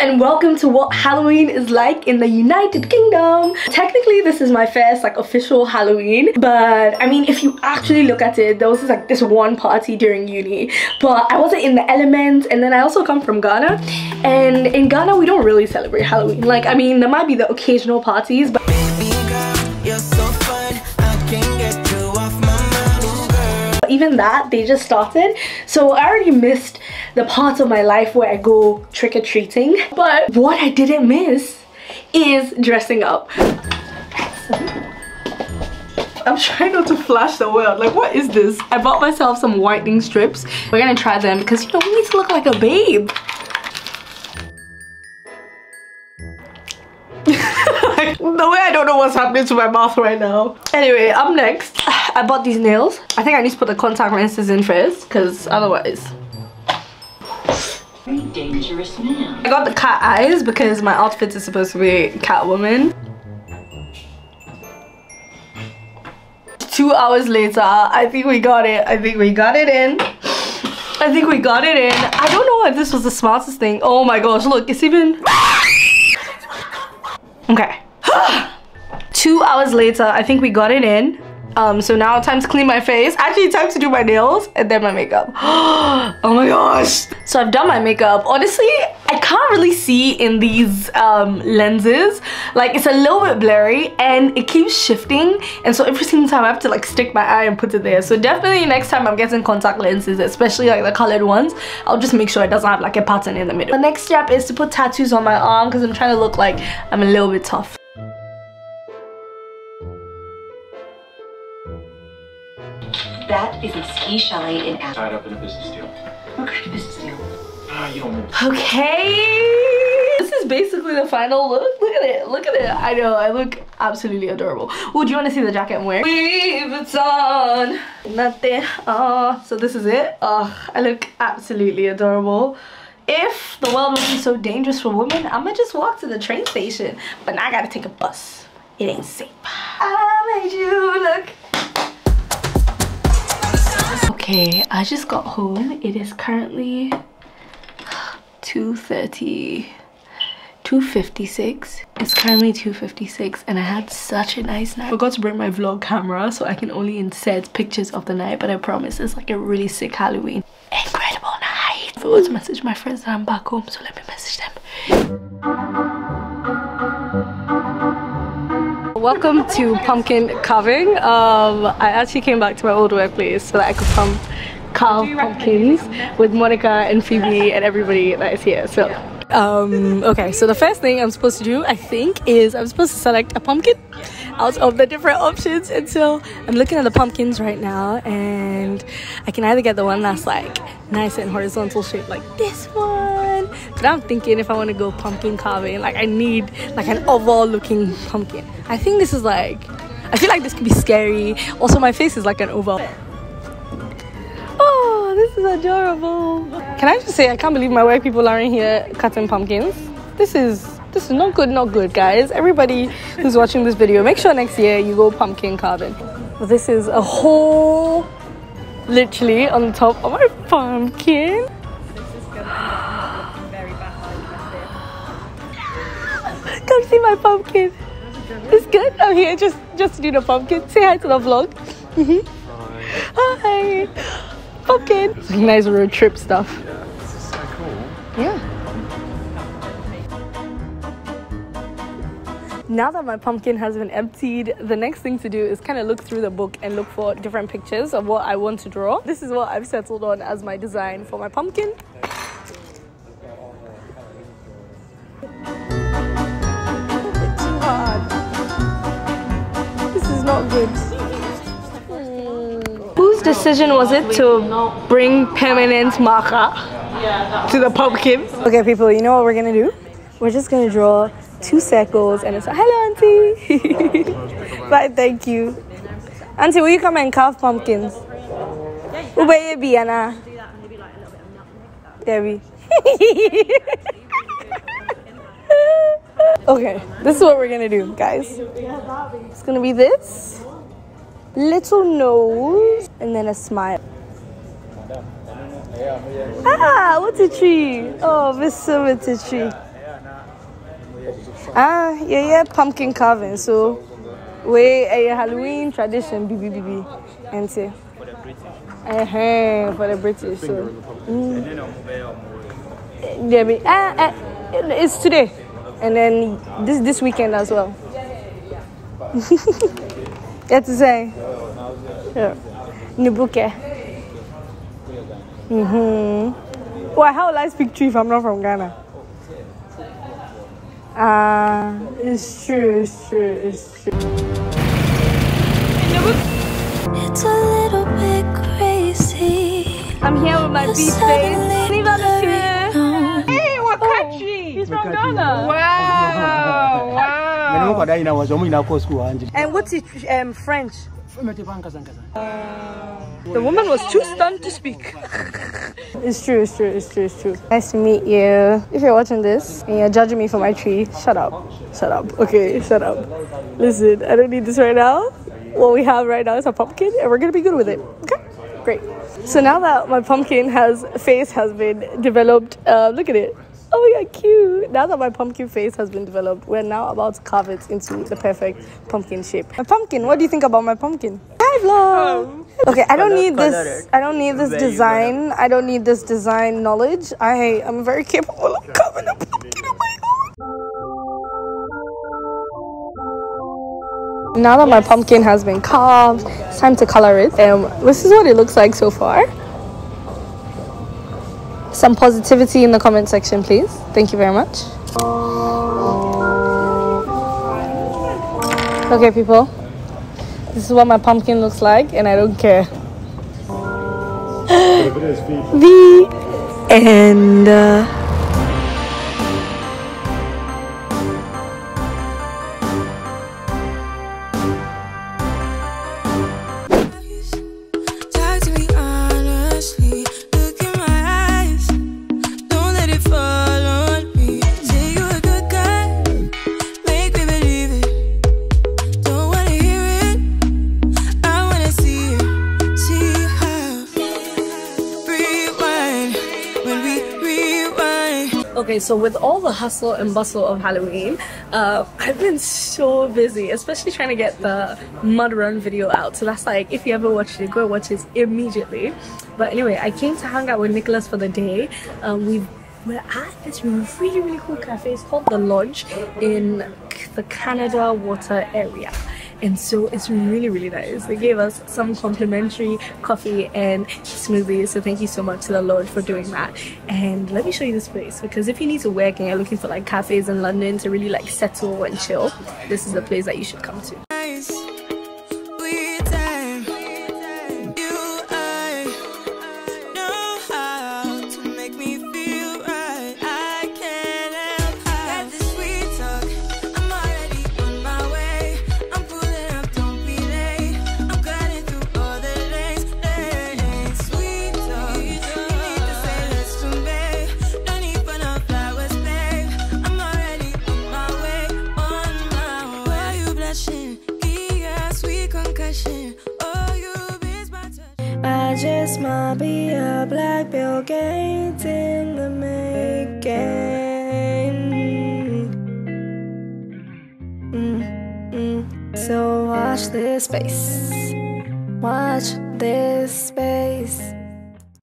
and welcome to what Halloween is like in the United Kingdom. Technically this is my first like official Halloween but I mean if you actually look at it there was like this one party during uni but I wasn't in the element and then I also come from Ghana and in Ghana we don't really celebrate Halloween like I mean there might be the occasional parties but even that they just started so I already missed the part of my life where I go trick-or-treating but what I didn't miss is dressing up I'm trying not to flash the world. Like, what is this? I bought myself some whitening strips. We're gonna try them because, you know, we need to look like a babe. the way I don't know what's happening to my mouth right now. Anyway, up next, I bought these nails. I think I need to put the contact lenses in first because otherwise... Very dangerous man. I got the cat eyes because my outfit is supposed to be Catwoman. Two hours later, I think we got it. I think we got it in. I think we got it in. I don't know if this was the smartest thing. Oh my gosh, look, it's even... Okay. Two hours later, I think we got it in. Um, so now time to clean my face. Actually, time to do my nails and then my makeup. oh my gosh. So I've done my makeup. Honestly, I can't really see in these um, lenses. Like it's a little bit blurry and it keeps shifting. And so every single time I have to like stick my eye and put it there. So definitely next time I'm getting contact lenses, especially like the colored ones, I'll just make sure it doesn't have like a pattern in the middle. The next step is to put tattoos on my arm because I'm trying to look like I'm a little bit tough. That is a ski chalet in Athens. Tied up in a business deal. What kind of business deal? Ah, you don't move. Okay. This is basically the final look. Look at it. Look at it. I know. I look absolutely adorable. Oh, do you want to see the jacket I'm wearing? Louis Vuitton. Nothing. Oh, so this is it. Oh, I look absolutely adorable. If the world wasn't so dangerous for women, I'ma just walk to the train station. But now I gotta take a bus. It ain't safe. I made you look Okay, I just got home. It is currently 2.30, 2.56. It's currently 2.56 and I had such a nice night. I forgot to bring my vlog camera so I can only insert pictures of the night but I promise it's like a really sick Halloween. Incredible night! I forgot to message my friends that I'm back home so let me message them. Welcome to pumpkin carving. Um, I actually came back to my old workplace so that I could pump carve pumpkins with Monica and Phoebe and everybody that is here. So, um, okay, so the first thing I'm supposed to do, I think, is I'm supposed to select a pumpkin out of the different options. And so I'm looking at the pumpkins right now, and I can either get the one that's like nice and horizontal shape, like this one. But I'm thinking if I want to go pumpkin carving, like I need like an oval looking pumpkin. I think this is like, I feel like this could be scary. Also, my face is like an oval. Oh, this is adorable. Can I just say, I can't believe my white people are in here cutting pumpkins. This is this is not good, not good, guys. Everybody who's watching this video, make sure next year you go pumpkin carving. This is a whole, literally on the top of my pumpkin. See my pumpkin. It's good. I'm here just just to do the pumpkin. Say hi to the vlog. Mm -hmm. Hi. Pumpkin. Nice road trip stuff. Yeah. Yeah. Now that my pumpkin has been emptied, the next thing to do is kind of look through the book and look for different pictures of what I want to draw. This is what I've settled on as my design for my pumpkin. Whose decision was it to bring permanent marker to the pumpkin? Okay, people, you know what we're gonna do? We're just gonna draw two circles and it's like, hello auntie. Bye, thank you. Auntie, will you come and carve pumpkins? Ube be Anna. Debbie. okay, this is what we're gonna do, guys. It's gonna be this little nose and then a smile. Ah, what's a tree? Oh, this is a tree. Ah, yeah, yeah, pumpkin carving. So, we a Halloween tradition, BB BB, and say. Uh-huh, for the British. So, mm. yeah, me. Ah, ah, it's today, and then this this weekend as well. yeah, to say. Yeah. Nubuke. Mm-hmm. Why, how will I speak true if I'm not from Ghana? Ah, uh, it's true, it's true, it's true. It's a little bit crazy. I'm here with my beef face. Leave out the chair. Hey, what country? He's from Ghana. Wow, wow. And what's it, um, French? The woman was too stunned to speak. it's true, it's true, it's true, it's true. Nice to meet you. If you're watching this and you're judging me for my tree, shut up. Shut up. Okay, shut up. Listen, I don't need this right now. What we have right now is a pumpkin and we're gonna be good with it. Okay? Great. So now that my pumpkin has face has been developed, uh, look at it. Oh my god, cute! Now that my pumpkin face has been developed, we're now about to carve it into the perfect pumpkin shape. My pumpkin, what do you think about my pumpkin? Hi vlog! Okay, I don't need this I don't need this design. I don't need this design knowledge. I am very capable of carving a pumpkin on my own. Now that my pumpkin has been carved, it's time to color it. Um, this is what it looks like so far some positivity in the comment section, please. Thank you very much. Okay, people. This is what my pumpkin looks like, and I don't care. the end. So with all the hustle and bustle of Halloween, uh, I've been so busy, especially trying to get the mud run video out. So that's like, if you ever watched it, go watch it immediately. But anyway, I came to hang out with Nicolas for the day. Um, we've we're at this really really cool cafe. It's called the Lodge in the Canada Water area and so it's really really nice. They gave us some complimentary coffee and smoothies. So thank you so much to the lord for doing that. And let me show you this place because if you need to work and you're looking for like cafes in london to really like settle and chill this is the place that you should come to I just might be a black Bill Gates in the making. Mm, mm. So watch this space. Watch this space.